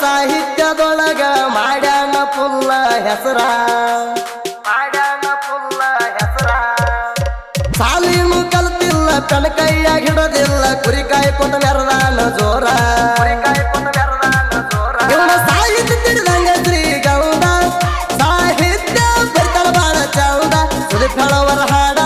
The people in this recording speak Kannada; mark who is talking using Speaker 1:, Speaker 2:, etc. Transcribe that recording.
Speaker 1: ಸಾಹಿತ್ಯದೊಳಗ ಮಾಡ್ಯಾನ ಪುಲ್ಲ ಹೆಸರ? ಮಾಡ್ಯಾನ ಪುಲ್ಲ ಹೆಸರ? ಸಾಲಿನು ಕಲ್ತಿಲ್ಲ ಪೆಣ ಕೈಯಾಗ ಹಿಡೋದಿಲ್ಲ ಕುರಿ ಕಾಯ್ಕೊಂಡ ಮೆರದಾನ ಜೋರ. ಸಾಹಿತ್ಯ ತಿಳಿದಂಗ ಶ್ರೀ ಗೌಡ ಸಾಹಿತ್ಯ ಬರ್ತಾಳ ಬಾಳ ಚೌದ ಸುದೀಪ್ ಹೇಳೋವರ ಹಾಡ